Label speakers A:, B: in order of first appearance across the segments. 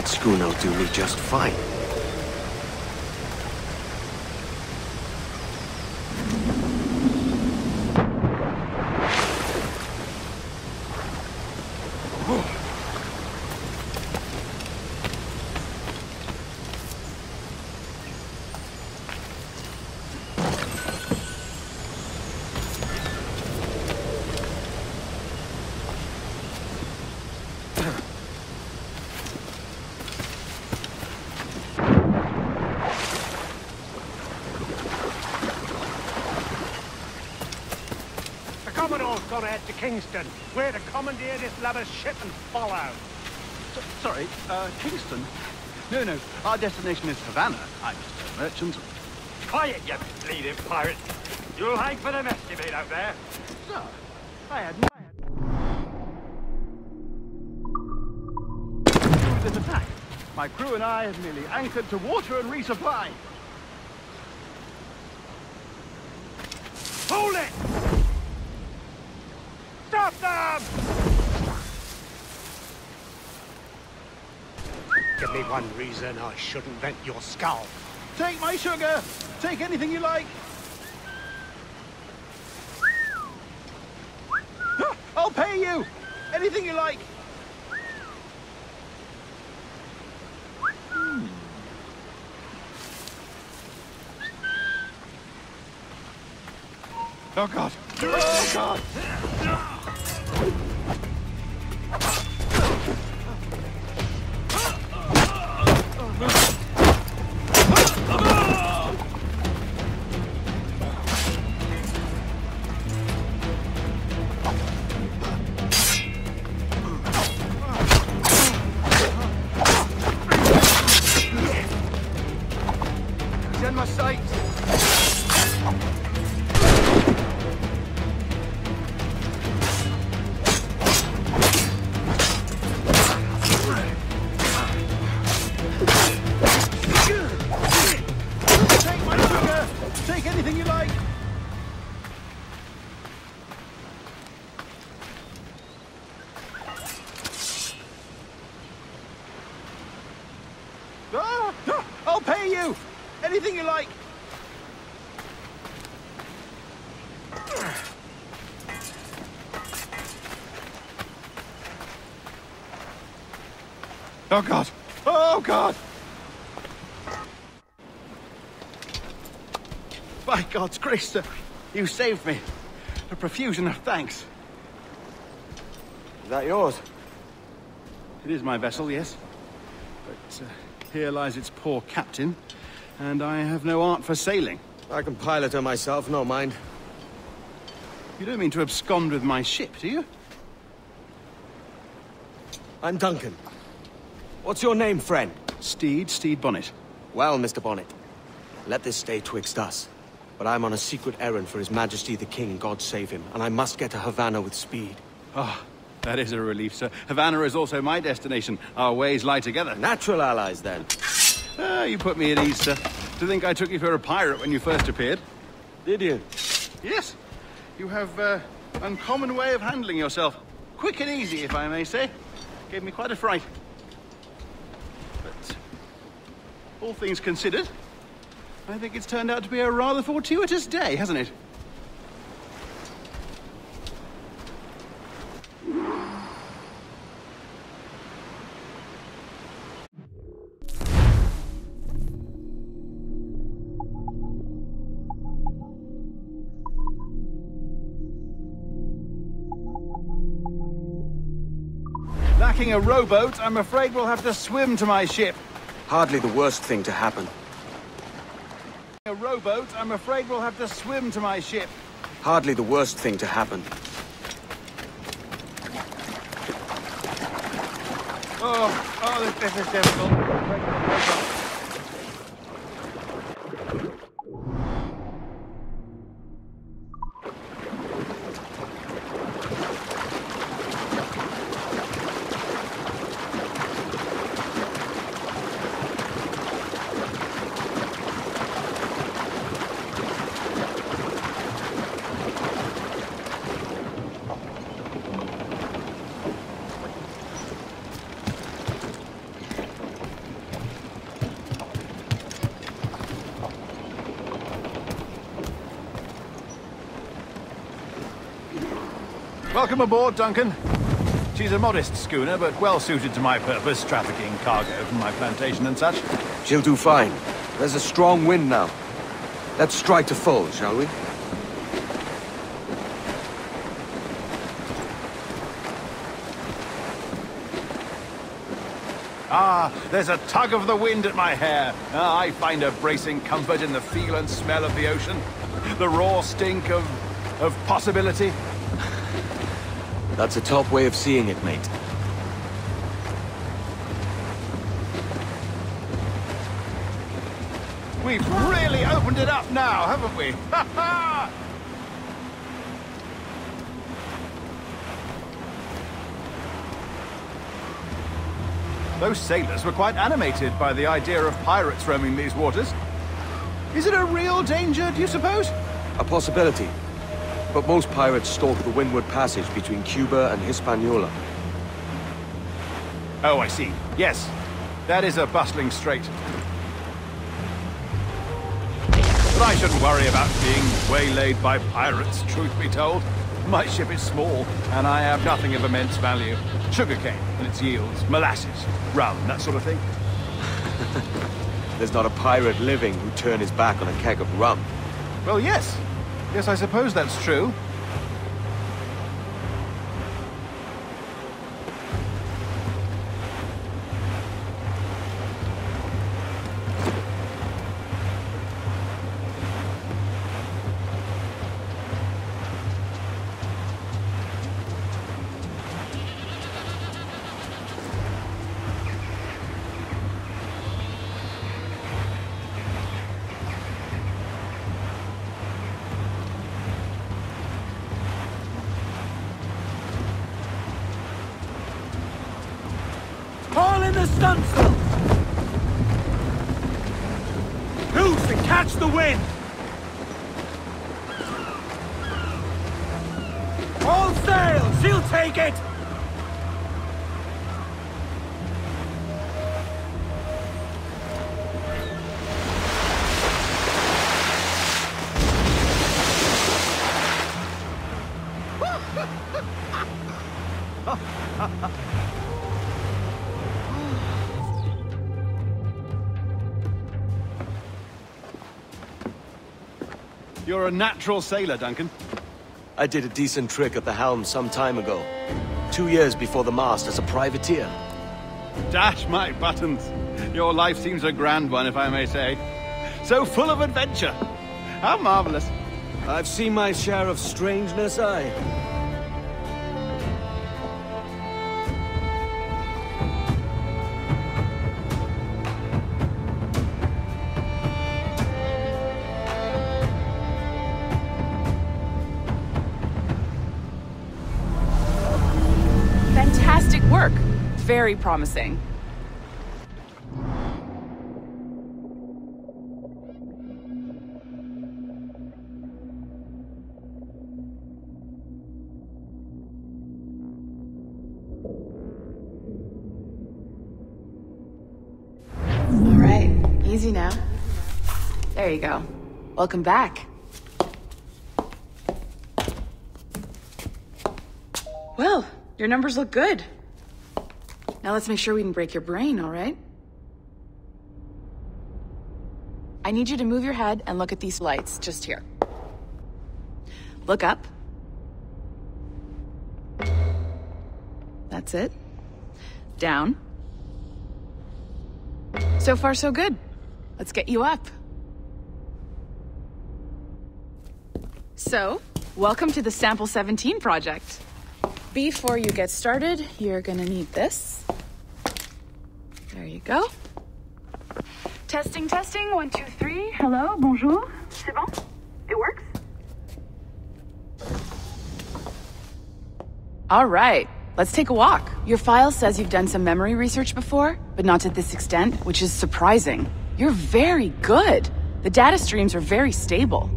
A: That schooner'll do me just fine.
B: The Commodore's gone ahead to Kingston. We're to commandeer this lover's ship and follow.
C: S- sorry, uh, Kingston? No, no, our destination is Havana. I'm just a merchant.
B: Quiet, you bleeding pirate. You'll hang for the mess you made out there.
C: Sir, I had... This attack. My crew and I have merely anchored to water and resupply.
B: Hold it! Stop! Give me one reason I shouldn't vent your skull.
C: Take my sugar! Take anything you like! I'll pay you! Anything you like! Hmm. Oh God! Oh God! Take my sugar! Take anything you like! Ah, ah, I'll pay you! Anything you like! Oh God! Oh God! By God's grace, sir, you saved me. A profusion of thanks.
A: Is that yours?
C: It is my vessel, yes. But uh, here lies its poor captain, and I have no art for sailing.
A: I can pilot her myself, no mind.
C: You don't mean to abscond with my ship, do you?
A: I'm Duncan. What's your name, friend?
C: Stede, Stede Bonnet.
A: Well, Mr. Bonnet, let this stay twixt us. But I'm on a secret errand for His Majesty the King, God save him, and I must get to Havana with speed.
C: Ah, that is a relief, sir. Havana is also my destination. Our ways lie together.
A: Natural allies, then.
C: Ah, you put me at ease, sir. To think I took you for a pirate when you first appeared.
A: Did you?
C: Yes. You have uh, uncommon way of handling yourself. Quick and easy, if I may say. Gave me quite a fright. But all things considered, I think it's turned out to be a rather fortuitous day, hasn't it? Lacking a rowboat, I'm afraid we'll have to swim to my ship.
A: Hardly the worst thing to happen.
C: A rowboat, I'm afraid we'll have to swim to my ship.
A: Hardly the worst thing to happen.
C: Oh, oh, this, this is difficult. Welcome aboard, Duncan. She's a modest schooner, but well suited to my purpose, trafficking cargo from my plantation and such.
A: She'll do fine. There's a strong wind now. Let's strike to full, shall we?
C: Ah, there's a tug of the wind at my hair. Ah, I find a bracing comfort in the feel and smell of the ocean. The raw stink of... of possibility.
A: That's a top way of seeing it, mate.
C: We've really opened it up now, haven't we? Ha ha! Those sailors were quite animated by the idea of pirates roaming these waters. Is it a real danger, do you suppose?
A: A possibility. But most pirates stalk the windward passage between Cuba and Hispaniola.
C: Oh, I see. Yes. That is a bustling strait. But I shouldn't worry about being waylaid by pirates, truth be told. My ship is small, and I have nothing of immense value. Sugarcane and its yields, molasses, rum, that sort of thing.
A: There's not a pirate living who'd turn his back on a keg of rum.
C: Well, yes. Yes, I suppose that's true. You're a natural sailor, Duncan.
A: I did a decent trick at the helm some time ago. Two years before the mast as a privateer.
C: Dash my buttons. Your life seems a grand one, if I may say. So full of adventure. How marvelous.
A: I've seen my share of strangeness, I.
D: Very promising. All right, easy now. There you go. Welcome back. Well, your numbers look good. Now let's make sure we can break your brain, all right? I need you to move your head and look at these lights just here. Look up. That's it. Down. So far, so good. Let's get you up. So, welcome to the Sample 17 project. Before you get started, you're gonna need this. There you go. Testing, testing, one, two, three.
E: Hello, bonjour. C'est bon? It works?
D: All right, let's take a walk. Your file says you've done some memory research before, but not to this extent, which is surprising. You're very good. The data streams are very stable.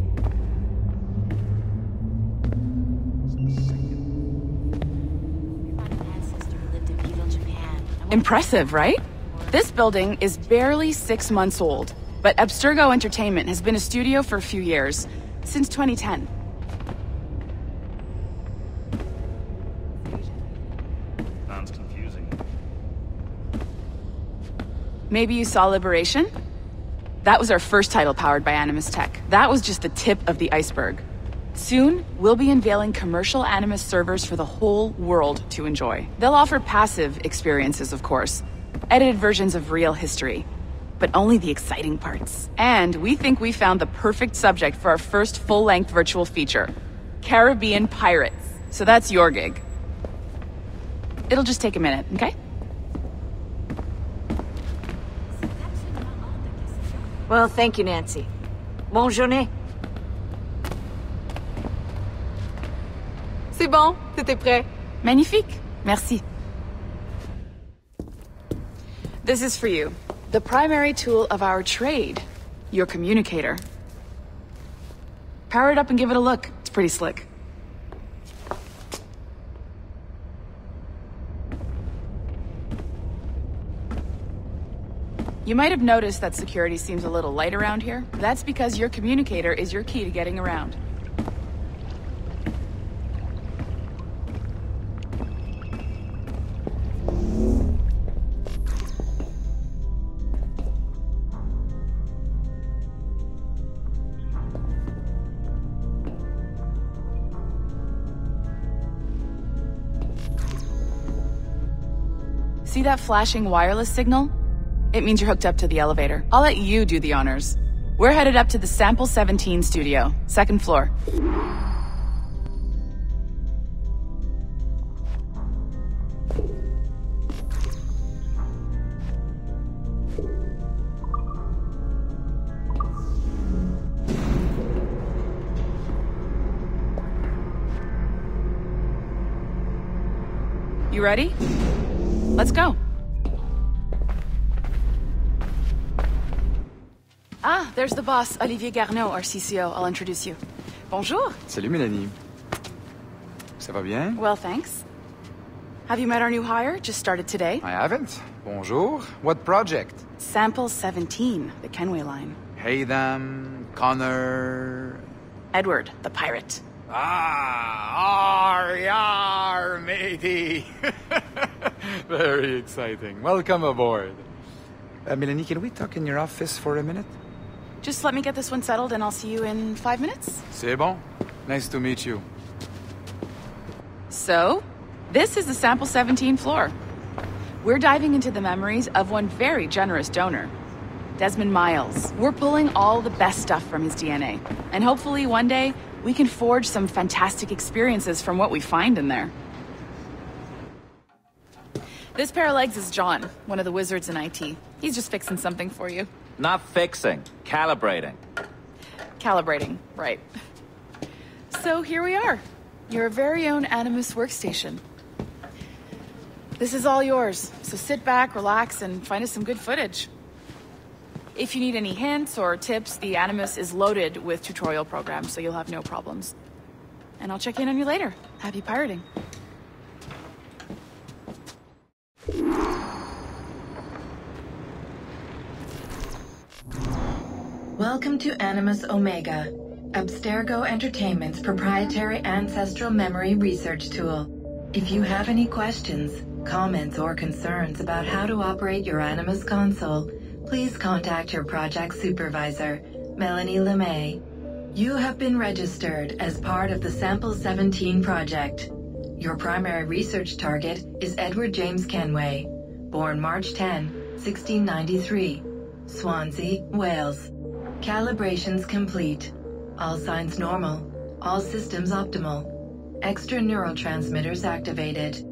F: ancestor lived in feudal Japan. I wonder-
D: Impressive, right? This building is barely six months old, but Abstergo Entertainment has been a studio for a few years, since 2010. Sounds confusing. Maybe you saw Liberation? That was our first title powered by Animus Tech. That was just the tip of the iceberg. Soon, we'll be unveiling commercial Animus servers for the whole world to enjoy. They'll offer passive experiences, of course, edited versions of real history, but only the exciting parts. And we think we found the perfect subject for our first full length virtual feature Caribbean Pirates. So that's your gig. It'll just take a minute, okay?
F: Well, thank you, Nancy. Bonne journée.
D: C'est bon, t'étais prêt. Magnifique. Merci. This is for you. The primary tool of our trade. Your communicator. Power it up and give it a look. It's pretty slick. You might have noticed that security seems a little light around here. That's because your communicator is your key to getting around. See that flashing wireless signal? It means you're hooked up to the elevator. I'll let you do the honors. We're headed up to the Sample 17 studio, second floor. You ready? There's the boss, Olivier Garneau, our CCO. I'll introduce you. Bonjour.
G: Salut Mélanie. Ça va bien?
D: Well, thanks. Have you met our new hire? Just started today.
G: I haven't. Bonjour. What project?
D: Sample 17, the Kenway line.
G: Haytham, Connor.
D: Edward, the pirate.
G: Ah, ar, yar, matey. Very exciting. Welcome aboard. Uh, Melanie, can we talk in your office for a minute?
D: Just let me get this one settled and I'll see you in five minutes.
G: C'est bon. Nice to meet you.
D: So, this is the Sample 17 floor. We're diving into the memories of one very generous donor, Desmond Miles. We're pulling all the best stuff from his DNA. And hopefully one day, we can forge some fantastic experiences from what we find in there. This pair of legs is John, one of the wizards in IT. He's just fixing something for you.
H: Not fixing, calibrating.
D: Calibrating, right. So here we are, your very own Animus workstation. This is all yours, so sit back, relax, and find us some good footage. If you need any hints or tips, the Animus is loaded with tutorial programs, so you'll have no problems. And I'll check in on you later. Happy pirating.
I: Welcome to Animus Omega, Abstergo Entertainment's proprietary ancestral memory research tool. If you have any questions, comments, or concerns about how to operate your Animus console, please contact your project supervisor, Melanie LeMay. You have been registered as part of the Sample 17 project. Your primary research target is Edward James Kenway, born March 10, 1693, Swansea, Wales. Calibrations complete. All signs normal. All systems optimal. Extra neurotransmitters activated.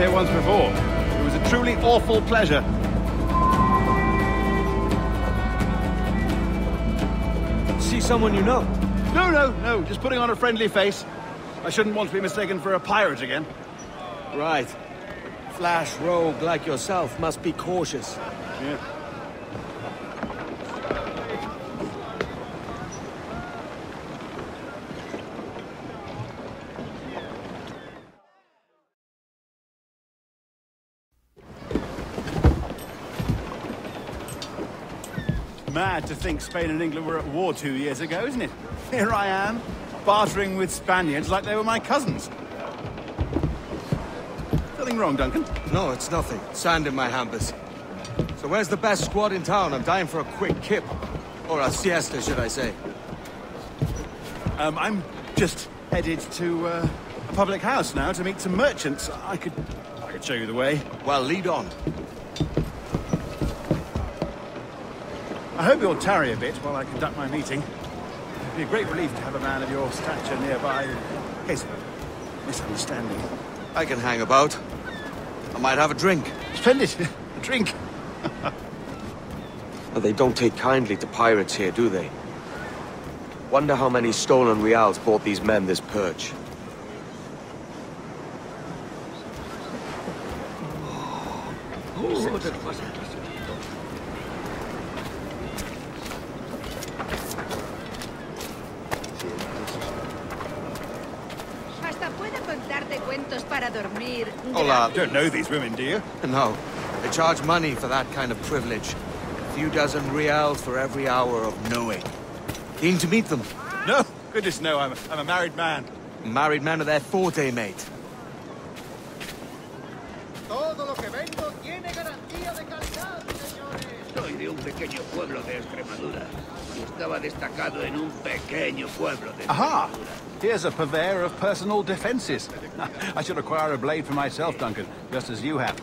C: Here once before. It was a truly awful pleasure.
A: See someone you know.
C: No, no, no, just putting on a friendly face. I shouldn't want to be mistaken for a pirate again.
A: Right. Flash rogue like yourself must be cautious.
C: Yeah. Mad to think Spain and England were at war two years ago, isn't it? Here I am, bartering with Spaniards like they were my cousins. Nothing wrong, Duncan?
A: No, it's nothing. Sand in my hampers. So where's the best squad in town? I'm dying for a quick kip. Or a siesta, should I say.
C: Um, I'm just headed to uh, a public house now to meet some merchants. I could, I could show you the way.
A: Well, lead on.
C: I hope you'll tarry a bit while I conduct my meeting. It'd be a great relief to have a man of your stature nearby in case of misunderstanding.
A: I can hang about. I might have a drink.
C: Splendid. a drink.
A: But they don't take kindly to pirates here, do they? Wonder how many stolen reals bought these men this perch.
J: Hasta
C: don't know these women, do you?
A: No. They charge money for that kind of privilege. A few dozen reals for every hour of knowing. Keen to meet them.
C: No. Goodness, no. I'm a, I'm a married man.
A: Married man of their forte, mate.
K: Un pequeño pueblo de Extremadura. Y estaba destacado en un pequeño pueblo de
C: Aha! Here's a purveyor of personal defenses. I should acquire a blade for myself, Duncan, just as you have.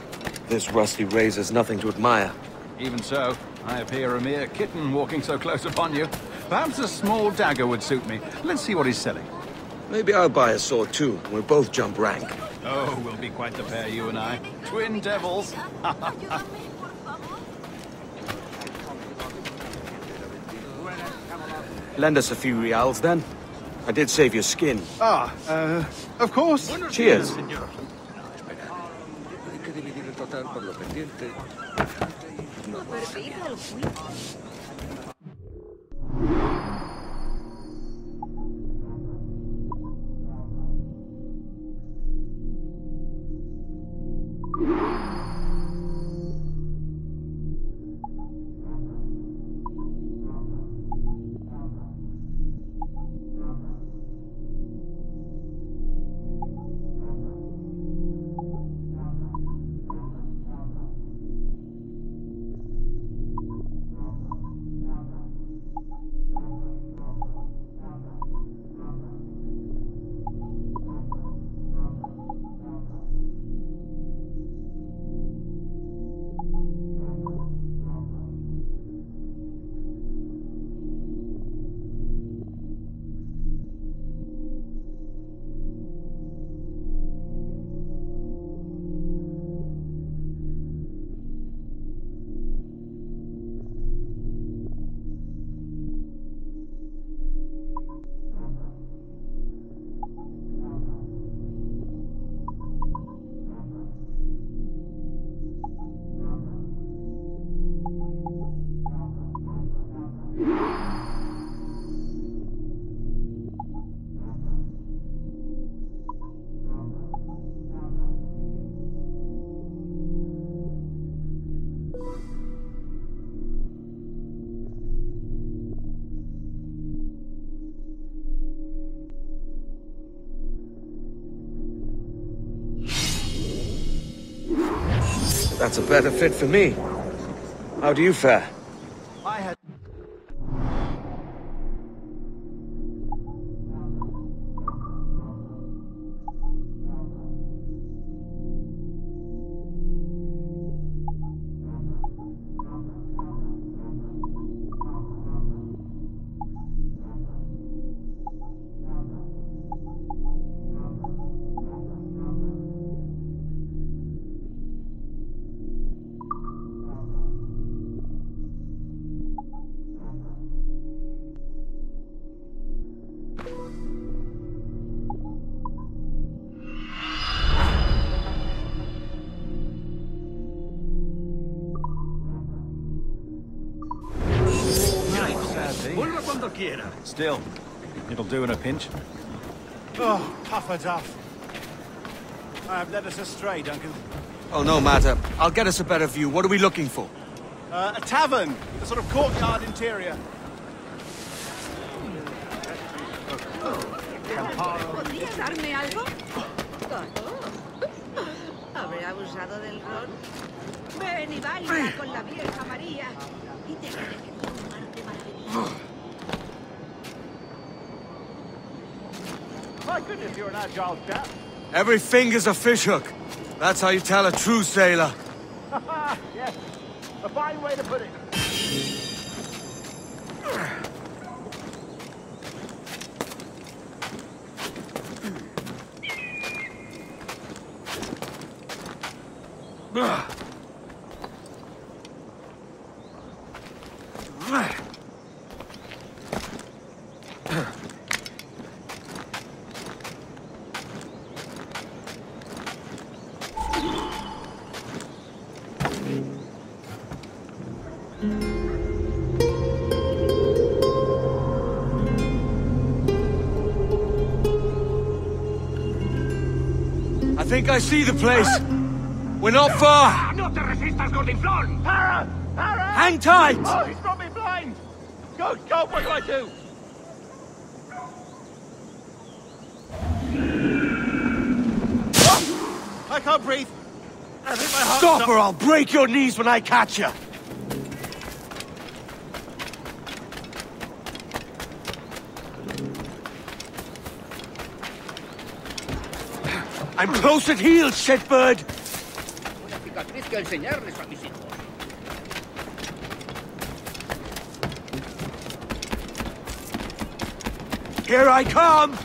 A: This rusty razor's nothing to admire.
C: Even so, I appear a mere kitten walking so close upon you. Perhaps a small dagger would suit me. Let's see what he's selling.
A: Maybe I'll buy a sword too. and We'll both jump rank.
C: Oh, we'll be quite the pair, you and I. Twin devils.
A: Lend us a few reals then. I did save your skin.
C: ah, uh, of course.
A: Cheers. That's a better fit for me. How do you fare?
L: Still, it'll do in a pinch.
C: Oh, puffer duff. I have led us astray, Duncan.
A: Oh, no matter. I'll get us a better view. What are we looking for?
C: Uh, a tavern, a sort of courtyard interior.
J: ¿Podría darme algo? ¿Habré abusado del ron? Ven y baila con la vieja María. Y te agradecería un mar de maravillas.
C: My goodness, you're an agile chap.
A: Every finger's a fishhook. That's how you tell a true sailor.
C: yes, a fine way to put it.
A: I see the place. We're not far.
K: ¡No te resistas, Gordinflón!
C: Para! Para!
A: Hang tight!
C: Oh, he's got me blind! Go, go, what do I do? Oh, I can't breathe. I think my heart
A: Stop or I'll break your knees when I catch you. I'm close at heel,
K: hijos.
A: Here I come.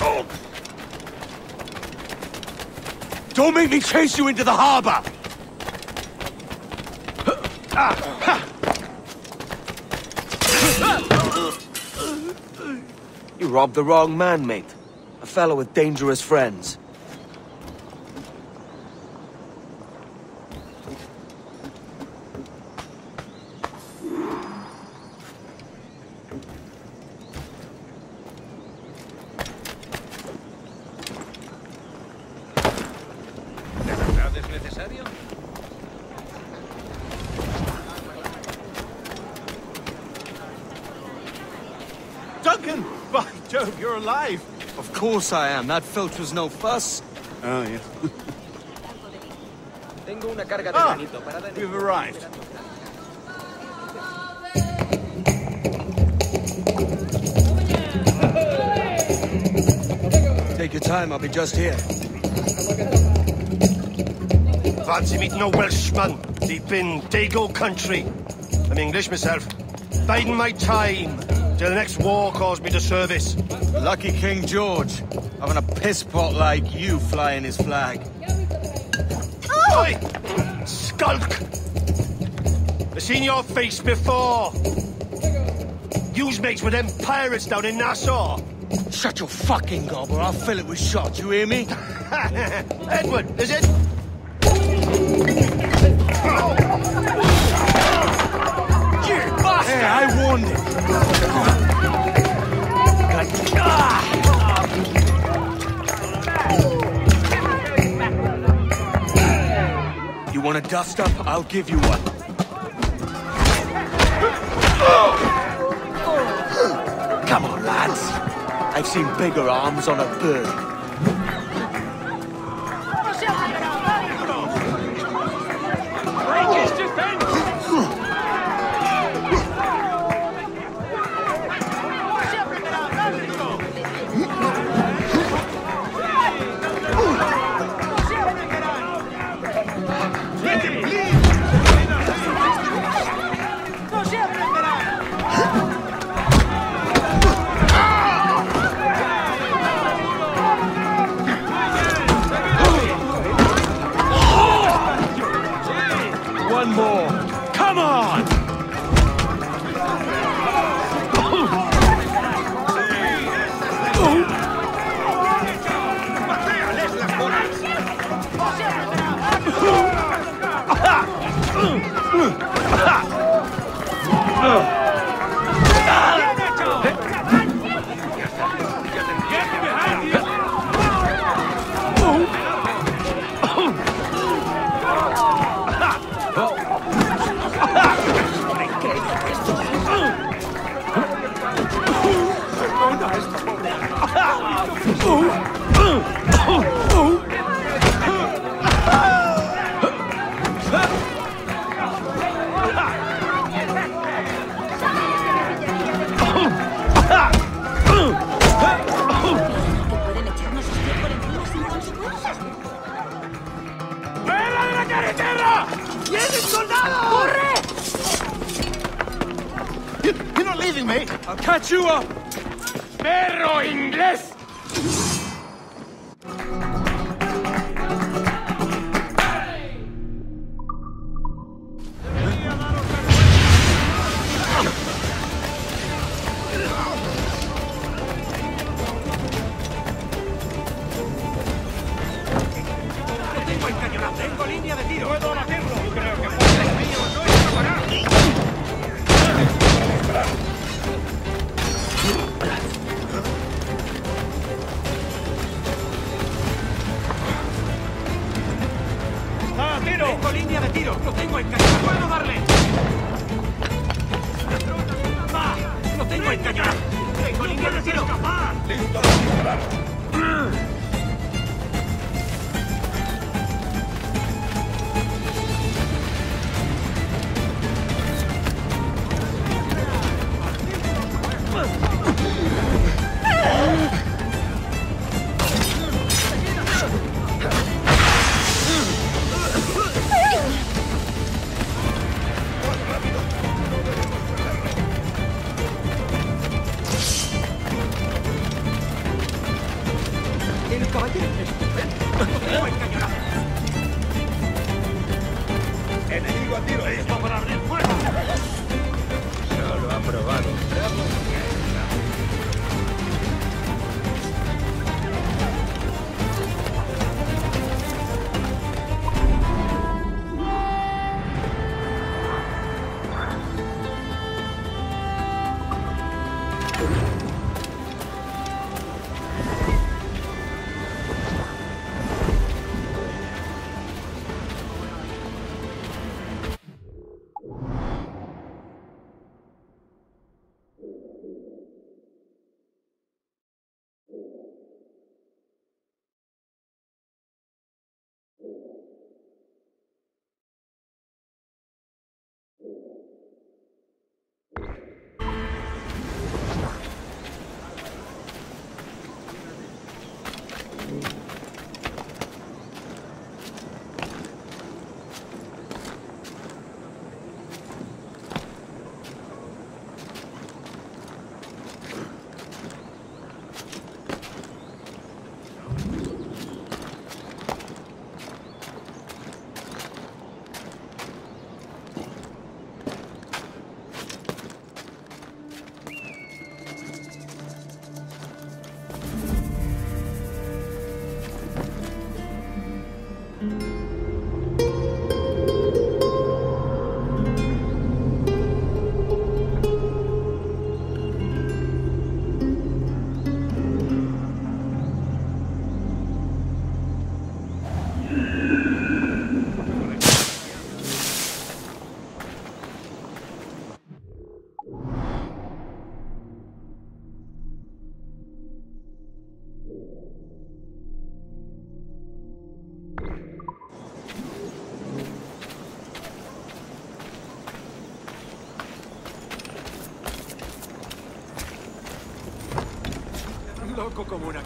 A: Oh. Don't make me chase you into the harbor. You robbed the wrong man, mate. A fellow with dangerous friends.
K: ¿De verdad es necesario?
C: Duncan! By Jove, you're alive!
A: Of course I am. That filch was no fuss.
C: Oh, yeah.
M: Tengo una carga de
C: Ah,
M: granito parada en el-
C: we've arrived.
A: Take your time, I'll be just here.
N: Fancy meeting a Welshman deep in Dago country. I'm English myself. Biding my time till the next war calls me to service.
A: Lucky King George, having a piss pot like you flying his flag. Oh!
N: Oi! Skulk! I've seen your face before. You's mates with them pirates down in Nassau.
A: Shut your fucking gob or I'll fill it with shot, you hear me?
N: Edward, is it?
A: You bastard! Hey, I warned him. You want a dust up? I'll give you one. Come on, lads. I've seen bigger arms on a bird.
B: Como una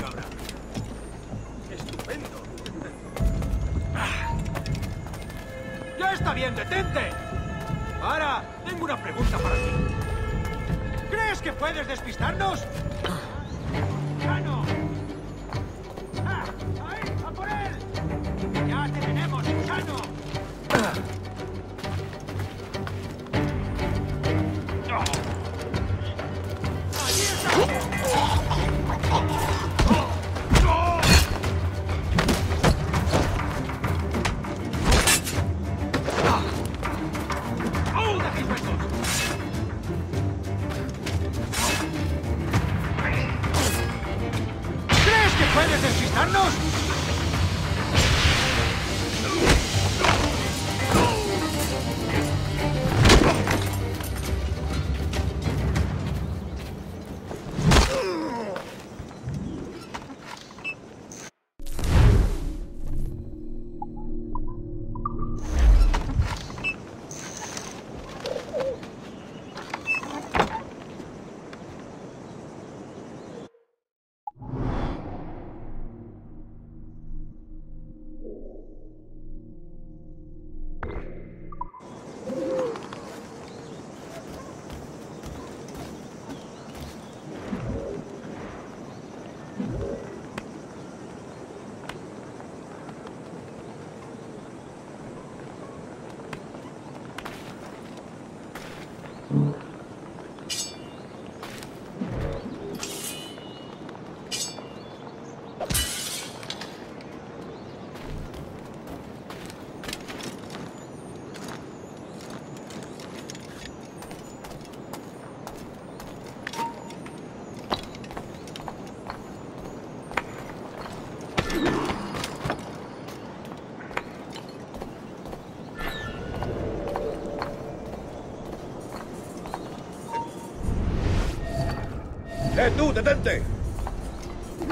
N: tú, detente!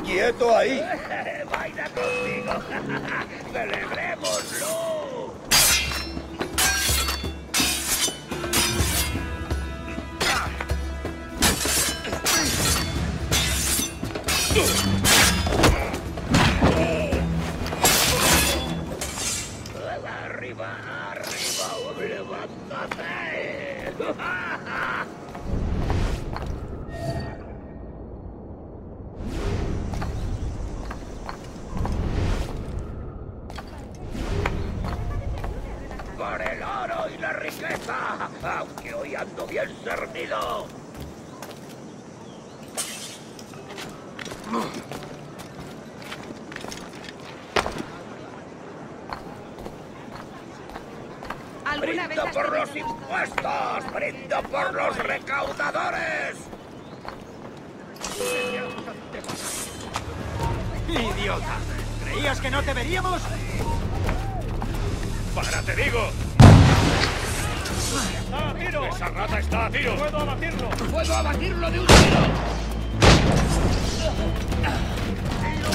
N: ¡Quieto ahí!
K: ¡Baila conmigo! ¡Celebrémoslo! ¡Arriba, arriba! ¡Levántate!
B: ¡Idiota! ¿Creías que no te veríamos?
K: ¡Para, te digo!
B: ¡Está a tiro!
K: ¡Esa rata está a tiro!
B: ¡Puedo abatirlo!
K: ¡Puedo abatirlo de un tiro!
B: ¡Lento!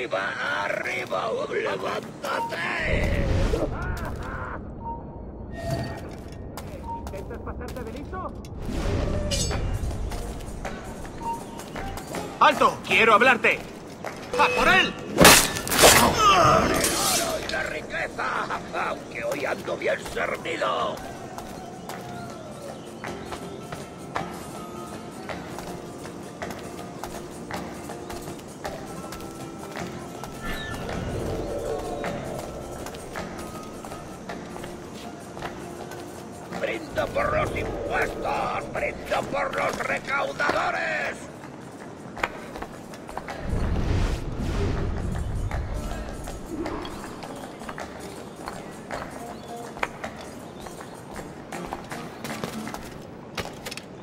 K: ¡Arriba, arriba! ¡Levántate!
B: ¿Intentas pasarte de listo? ¡Alto! ¡Quiero hablarte! ¡A por él!
K: ¡Por el oro y la riqueza! Aunque hoy ando bien servido. Por los impuestos! ¡Brindo por los recaudadores!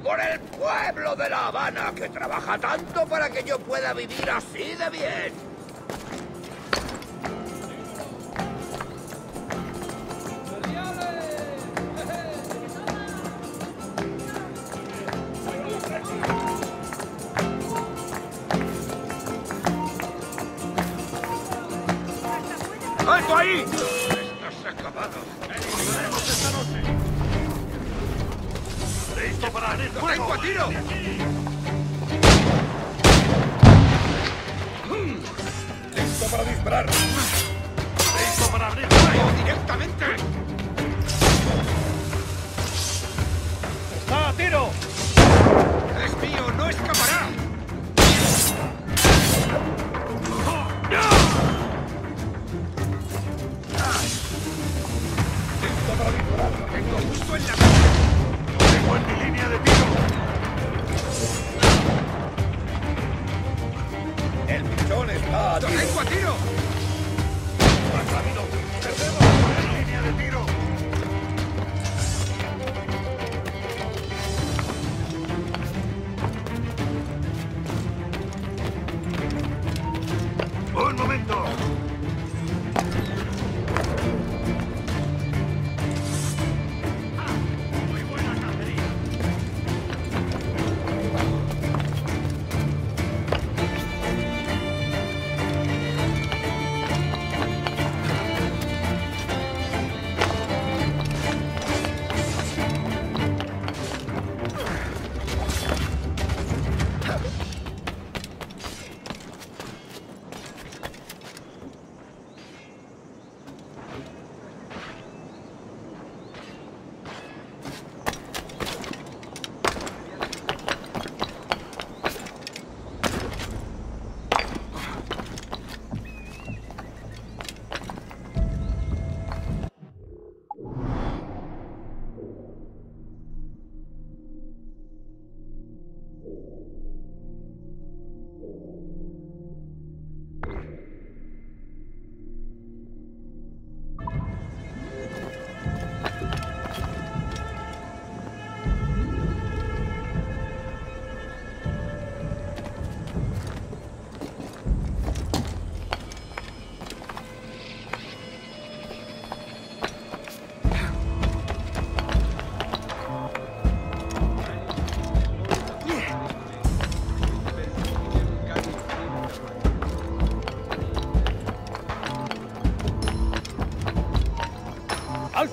K: por el pueblo de La Habana que trabaja tanto para que yo pueda vivir así de bien.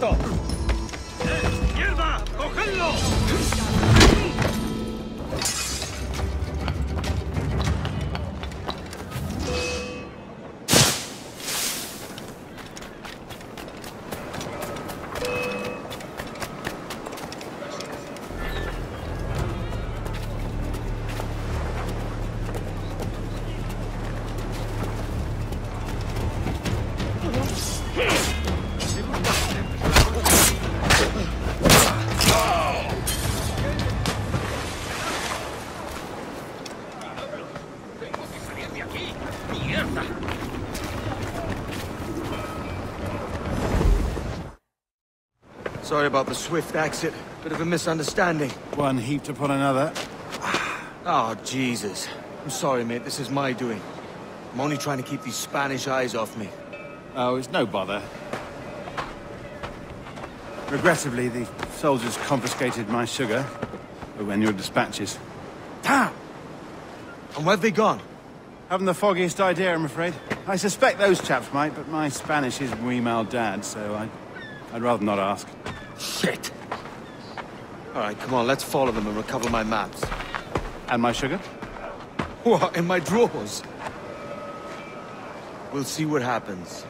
K: 있어
A: Sorry about the swift exit. Bit of a misunderstanding.
C: One heaped upon another.
A: Ah, oh, Jesus. I'm sorry, mate. This is my doing. I'm only trying to keep these Spanish eyes off me.
C: Oh, it's no bother. Regrettably, the soldiers confiscated my sugar when your dispatches.
A: Damn! And where have they gone?
C: Haven't the foggiest idea, I'm afraid. I suspect those chaps might, but my Spanish is muy mal dad, so I'd, I'd rather not ask.
A: Shit! All right, come on, let's follow them and recover my maps.
C: And my sugar?
A: What, in my drawers? We'll see what happens.